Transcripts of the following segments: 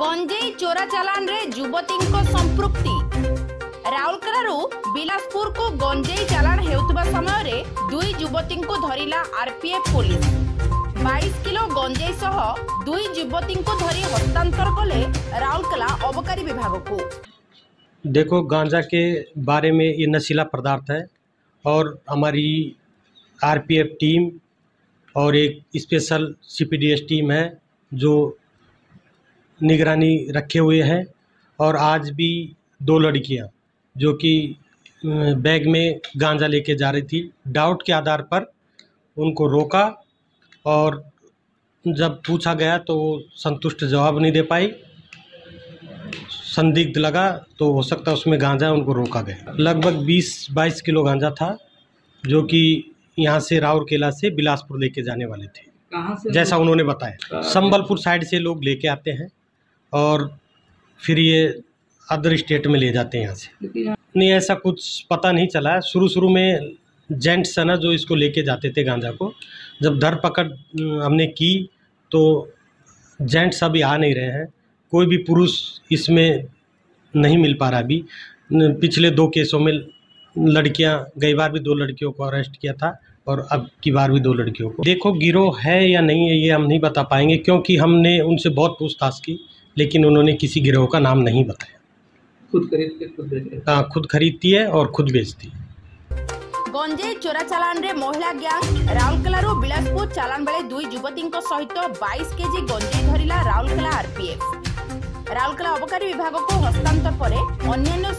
गंजे चोरा चलाण रे युवती संपुक्ति राउरकलू बिलासपुर को गंजे चलाण हो समय दुई युवती धरला आरपीएफ पुलिस बैश को गंजे सह दुई युवती धरी हस्तांतर कले राउरकला अबकारी विभाग को देखो गांजा के बारे में ये नशीला पदार्थ है और हमारी आरपीएफ टीम और एक स्पेशल सीपीडीएस टीम है जो निगरानी रखे हुए हैं और आज भी दो लड़कियां जो कि बैग में गांजा लेके जा रही थी डाउट के आधार पर उनको रोका और जब पूछा गया तो वो संतुष्ट जवाब नहीं दे पाई संदिग्ध लगा तो हो सकता है उसमें गांजा है उनको रोका गया लगभग 20-22 किलो गांजा था जो कि यहाँ से राउरकेला से बिलासपुर लेके जाने वाले थे जैसा उन्होंने बताया संबलपुर साइड से लोग लेके आते हैं और फिर ये अदर स्टेट में ले जाते हैं यहाँ से नहीं ऐसा कुछ पता नहीं चला शुरू शुरू में जेंट्स है ना जो इसको लेके जाते थे गांजा को जब धर पकड़ हमने की तो जेंट्स अभी आ नहीं रहे हैं कोई भी पुरुष इसमें नहीं मिल पा रहा अभी पिछले दो केसों में लड़कियां गई बार भी दो लड़कियों को अरेस्ट किया था और अब की बार भी दो लड़कियों को देखो गिरोह है या नहीं है ये हम नहीं बता पाएंगे क्योंकि हमने उनसे बहुत पूछताछ की लेकिन उन्होंने किसी गिरोह का नाम नहीं बताया खुद खरीदती हाँ खुद खरीदती है और खुद बेचती है गंजे चोरा चालान रे महिला गैंग राउरकेला बिलासपुर चालान बेले दुई युवती सहित बैस के जी गंजे धरला राउरकेला आरपीएफ राउरकेला अबकारी विभाग को हस्तांतर पर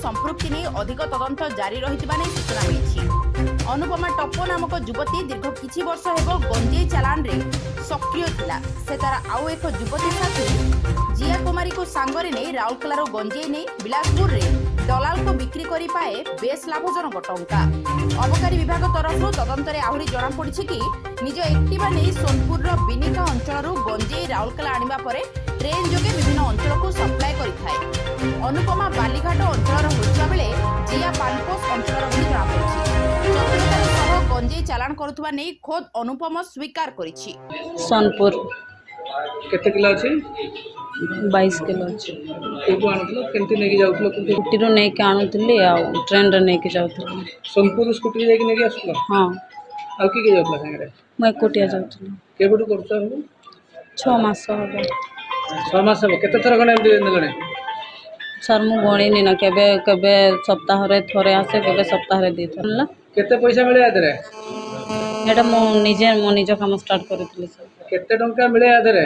संपुक्ति अधिक तदंत जारी रही सूचना मिली ଅନୁପମା ଟପ ନାମକ ଯୁବତୀ ଦୀର୍ଘ କିଛି ବର୍ଷ ହେବ ଗଞ୍ଜେଇ ଚାଲାଣରେ ସକ୍ରିୟ ଥିଲା ସେ ତାର ଆଉ ଏକ ଯୁବତୀ ସାଥିରେ ଜିଆ କୁମାରୀକୁ ସାଙ୍ଗରେ ନେଇ ରାଉରକେଲାରୁ ଗଞ୍ଜେଇ ନେଇ ବିଳାସପୁରରେ ଦଲାଲଙ୍କୁ ବିକ୍ରି କରିପାରେ ବେଶ ଲାଭଜନକ ଟଙ୍କା ଅବକାରୀ ବିଭାଗ ତରଫରୁ ତଦନ୍ତରେ ଆହୁରି ଜଣାପଡ଼ିଛି କି ନିଜ ଏକ୍ଟିଭା ନେଇ ସୋନପୁରର ବିନିକା ଅଞ୍ଚଳରୁ ଗଞ୍ଜେଇ ରାଉରକେଲା ଆଣିବା ପରେ ଟ୍ରେନ୍ ଯୋଗେ ବିଭିନ୍ନ ଅଞ୍ଚଳକୁ ସପ୍ଲାଏ କରିଥାଏ ଅନୁପମା ବାଲିଘାଟ ଅଞ୍ଚଳର ହୋଇଥିବା ବେଳେ ଜିଆ ପାଲପୋଷ୍ଟ ଅଞ୍ଚଳର ବୋଲି ଜଣାପଡ଼ିଛି ଚାଲାଣ କରୁଥିବା ନେଇ ଖୋଦ୍ ଅନୁପମ ସ୍ୱୀକାର କରିଛି ସୋନପୁର କେତେ କିଲୋ ଅଛି ବାଇଶ କିଲୋ ଅଛି କୋଉଠୁ ଆଣୁଥିଲ କେମିତି ନେଇକି ଯାଉଥିଲ ସ୍କୁଟିରୁ ନେଇକି ଆଣୁଥିଲି ଆଉ ଟ୍ରେନ୍ରେ ନେଇକି ଯାଉଥିଲି ସୋନପୁରରୁ ସ୍କୁଟିରେ ଯାଇକି ନେଇକି ଆସୁଥିଲ ହଁ ଆଉ କିଏ କିଏ ଯାଉଥିଲା ସାଙ୍ଗରେ ମୁଁ ଏକୁଟିଆ ଯାଉଥିଲି କେବେଠୁ କରୁଛ ସବୁ ଛଅ ମାସ ହେବ ଛଅ ମାସ ହେବ କେତେ ଥର ଖଣ୍ଡେ ଏମିତି ନେଲଣି ସାର୍ ମୁଁ ଗଣିନି ନା କେବେ କେବେ ସପ୍ତାହରେ ଥରେ ଆସେ କେବେ ସପ୍ତାହରେ ଦୁଇ ଥର ହେଲା କେତେ ପଇସା ମିଳେ ଆଦେରେ ଏଇଟା ମୁଁ ନିଜେ ମୋ ନିଜ କାମ ଷ୍ଟାର୍ଟ କରିଥିଲି ସାର୍ କେତେ ଟଙ୍କା ମିଳେ ଆଦେରେ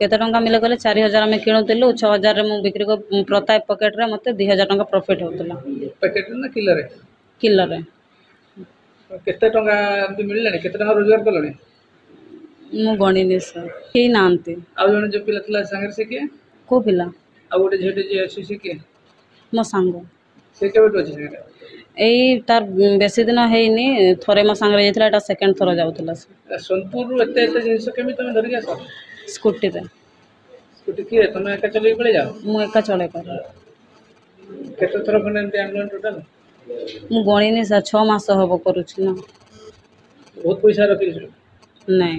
କେତେ ଟଙ୍କା ମିଳେ କହିଲେ ଚାରି ହଜାର ଆମେ କିଣୁଥିଲୁ ଛଅ ହଜାରରେ ମୁଁ ବିକ୍ରି ପ୍ରତାପ ପକେଟରେ ମୋତେ ଦୁଇ ହଜାର ଟଙ୍କା ପ୍ରଫିଟ୍ ହେଉଥିଲା ପ୍ୟାକେଟରେ ନା କିଲୋରେ କିଲୋରେ କେତେ ଟଙ୍କା ଏମିତି ମିଳିଲାଣି କେତେ ଟଙ୍କା ରୋଜଗାର କଲଣି ମୁଁ ଗଣିନି ସାର୍ କେହି ନାହାନ୍ତି ଆଉ ଜଣେ ଯେଉଁ ପିଲା ଥିଲା ସାଙ୍ଗରେ ସେ କିଏ କେଉଁ ପିଲା ଆଉ ଗୋଟେ ଝିଅଟେ ଯିଏ ଅଛି ସେ କିଏ ମୋ ସାଙ୍ଗ ସେ କେବେଠୁ ଅଛି ସେଟା ଏଇ ତାର ବେଶୀ ଦିନ ହେଇନି ଥରେ ମୋ ସାଙ୍ଗରେ ଯାଇଥିଲା ଏଇଟା ସେକେଣ୍ଡ ଥର ଯାଉଥିଲା ସୋନପୁରରୁ ଏତେ ଏତେ ଜିନିଷ କେମିତି ତମେ ଧରିକି ଆସ ସ୍କୁଟିରେ ସ୍କୁଟି କିଏ ତମେ ଏକା ଚଲେଇ ପଳେଇ ଯାଅ ମୁଁ ଏକା ଚଲେଇ ପାରେ କେତେ ଥର ଖଣ୍ଡେ ଏମିତି ଆଣିଲଣି ଟୋଟାଲ ମୁଁ ଗଣିନି ସାର୍ ଛଅ ମାସ ହବ କରୁଛି ନା ବହୁତ ପଇସା ରଖିଛୁ ନାଇଁ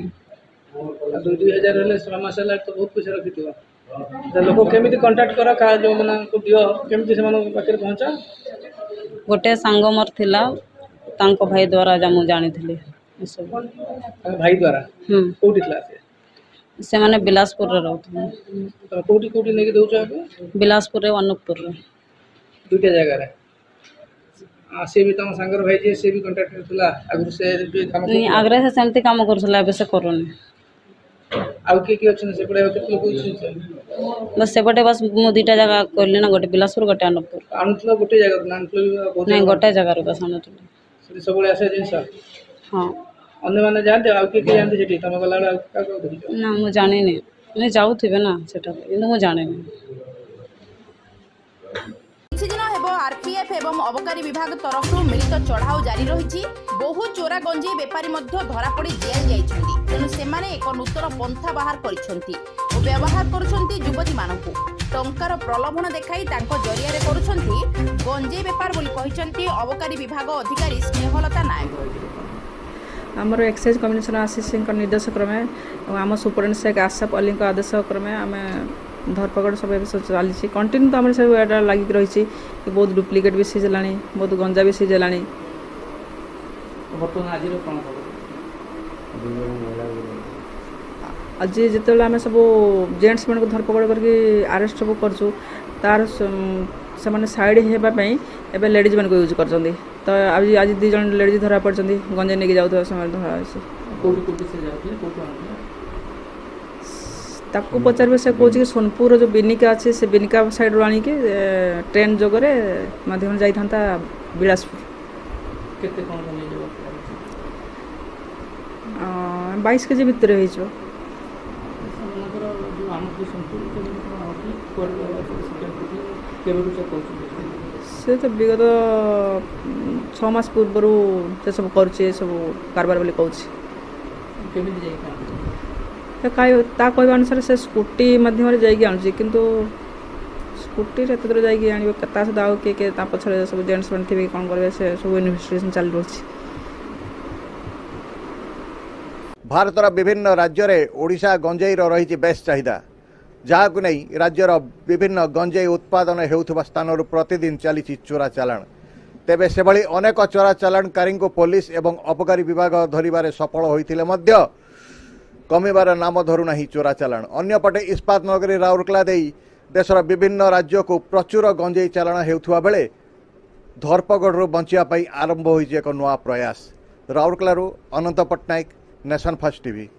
ଦୁଇ ଦୁଇ ହଜାର ହେଲେ ଛଅ ମାସ ହେଲା ତ ବହୁତ ପଇସା ରଖିଥିବ লোক কেমিতি কন্টাক্ট কর কা যে মানকু দিও কেমিতি সেমানক পাখে পৌঁছা গোটে সাঙ্গ মোর থিলা তাঙ্ক ভাই দ্বারা যা মু জানিଥିଲି এসব ভাই দ্বারা হুম কোটি থিলা সে সেমানে বিলাসপুর রহুথিলে কোটি কোটি নেকি দউছ আপে বিলাসপুর রে অনুপপুর রে দুইটা জায়গা রে ସେ ବି ତମ ସାଙ୍ଗର ଭାଇ ଯିଏ ସେ ବି କଣ୍ଟାକ୍ଟ କରିଥିଲା ଆଗରୁ ସେ କାମ ଆଗରେ ସେ ସେମିତି କାମ କରୁଥିଲା ଏବେ ସେ କରୁନି ଆଉ କିଏ କିଏ ଅଛନ୍ତି ସେପଟେ ଆଉ କେତେ ଲୋକ ଅଛନ୍ତି ସେପଟେ ବାସ୍ ମୁଁ ଦୁଇଟା ଜାଗା କହିଲି ନା ଗୋଟେ ବିଳାସପୁର ଗୋଟେ ଆନନ୍ଦପୁର ଆଣୁଥିଲ ଗୋଟେ ଜାଗାକୁ ନା ଆଣୁଥିଲ ନାଇଁ ଗୋଟେ ଜାଗାରୁ ବାସ୍ ଆଣୁଥିଲି ସେଠି ସବୁବେଳେ ଆସେ ଜିନିଷ ହଁ ଅନ୍ୟମାନେ ଯାଆନ୍ତି ଆଉ କିଏ କିଏ ଯାଆନ୍ତି ସେଠି ତମେ ଗଲାବେଳେ ଆଉ କାହାକୁ ଦେଖିଛ ନା ମୁଁ ଜାଣିନି ମାନେ ଯାଉଥିବେ ନା ସେଠାକୁ କିନ୍ତୁ ମୁଁ ଜାଣିନି আরপিএফ এবং অবকারী বিভাগ তরফর মিলিত চড়াও জারি রয়েছে বহু চোরা গঞ্জেই বেপারী মধ্য ধরাপড়ি জেল যাই তেণু সেমানে এক নূতন পন্থা বাহার করেছেন ও ব্যবহার করছেন যুবতী মানুষ টঙ্কার প্রলোভন দেখাই তাঙ্ক জরিয়ারে করছেন গঞ্জেই বেপার বলে কিন্তু অবকারী বিভাগ অধিকারী স্নেহলতা নায়ক ଆମର ଏକ୍ସାଇଜ୍ କମିଶନର ଆଶିଷ ସିଂଙ୍କ ନିର୍ଦ୍ଦେଶ କ୍ରମେ ଆମ ସୁପରିଟେଣ୍ଡେଣ୍ଟ ସେକ୍ ଆସାଫ ଅଲ୍ଲୀଙ୍କ ଆଦେଶ କ୍ରମେ ଆମେ ଧରପକଡ଼ ସବୁ ଏବେ ସବୁ ଚାଲିଛି କଣ୍ଟିନ୍ୟୁ ତ ଆମର ସବୁ ଏଇଟା ଲାଗିକି ରହିଛି ବହୁତ ଡୁପ୍ଲିକେଟ୍ ବି ସିଝିଲାଣି ବହୁତ ଗଞ୍ଜା ବି ସିଝିଲାଣି ଆଜି ଯେତେବେଳେ ଆମେ ସବୁ ଜେଣ୍ଟସ୍ମାନଙ୍କୁ ଧରପକଡ଼ କରିକି ଆରେଷ୍ଟ ସବୁ କରୁଛୁ ତାର ସେମାନେ ସାଇଡ଼୍ ହେବା ପାଇଁ ଏବେ ଲେଡ଼ିଜ୍ମାନଙ୍କୁ ୟୁଜ୍ କରୁଛନ୍ତି ତ ଆଜି ଆଜି ଦୁଇ ଜଣ ଲେଡ଼ିଜ୍ ଧରା ପଡ଼ିଛନ୍ତି ଗଞ୍ଜେଇ ନେଇକି ଯାଉଥିବା ସମୟରେ ଧରା ହେଉଛି ତାକୁ ପଚାରିବେ ସେ କହୁଛି କି ସୋନପୁରର ଯେଉଁ ବିନିକା ଅଛି ସେ ବିନିକା ସାଇଡ଼ରୁ ଆଣିକି ଟ୍ରେନ୍ ଯୋଗରେ ମାଧ୍ୟମରେ ଯାଇଥାନ୍ତା ବିଳାସପୁର କେତେ କ'ଣ ନେଇଯିବ ବାଇଶ କେଜି ଭିତରେ ହେଇଯିବ ସେ ତ ବିଗତ ଛଅ ମାସ ପୂର୍ବରୁ ସେସବୁ କରୁଛି ଏସବୁ କାରବାର ବୋଲି କହୁଛି କେମିତି ଯାଇଥାନ୍ତା ତା କହିବା ଅନୁସାରେ ସେ ସ୍କୁଟି ମାଧ୍ୟମରେ ଯାଇକି ଆଣୁଛି କିନ୍ତୁ ସ୍କୁଟିରେ ଏତେ ଦୂର ଯାଇକି ଆଣିବେ ତା ସହିତ ଆଉ କିଏ କିଏ ତା ପଛରେ ସବୁ ଜେଣ୍ଟସ୍ ମାନେ ଥିବେ କ'ଣ କରିବେ ସେ ସବୁ ଇନଭେଷ୍ଟିଗେସନ୍ ଚାଲି ରହୁଛି ଭାରତର ବିଭିନ୍ନ ରାଜ୍ୟରେ ଓଡ଼ିଶା ଗଞ୍ଜେଇର ରହିଛି ବେଶ୍ ଚାହିଦା ଯାହାକୁ ନେଇ ରାଜ୍ୟର ବିଭିନ୍ନ ଗଞ୍ଜେଇ ଉତ୍ପାଦନ ହେଉଥିବା ସ୍ଥାନରୁ ପ୍ରତିଦିନ ଚାଲିଛି ଚୋରା ଚାଲାଣ ତେବେ ସେଭଳି ଅନେକ ଚୋରା ଚାଲାଣକାରୀଙ୍କୁ ପୋଲିସ ଏବଂ ଅବକାରୀ ବିଭାଗ ଧରିବାରେ ସଫଳ ହୋଇଥିଲେ ମଧ୍ୟ କମିବାର ନାମ ଧରୁନାହିଁ ଚୋରା ଚାଲାଣ ଅନ୍ୟପଟେ ଇସ୍ପାତ ନଗରୀ ରାଉରକେଲା ଦେଇ ଦେଶର ବିଭିନ୍ନ ରାଜ୍ୟକୁ ପ୍ରଚୁର ଗଞ୍ଜେଇ ଚାଲାଣ ହେଉଥିବା ବେଳେ ଧରପଗଡ଼ରୁ ବଞ୍ଚିବା ପାଇଁ ଆରମ୍ଭ ହୋଇଛି ଏକ ନୂଆ ପ୍ରୟାସ ରାଉରକେଲାରୁ Ananta Pattnaik nation fast TV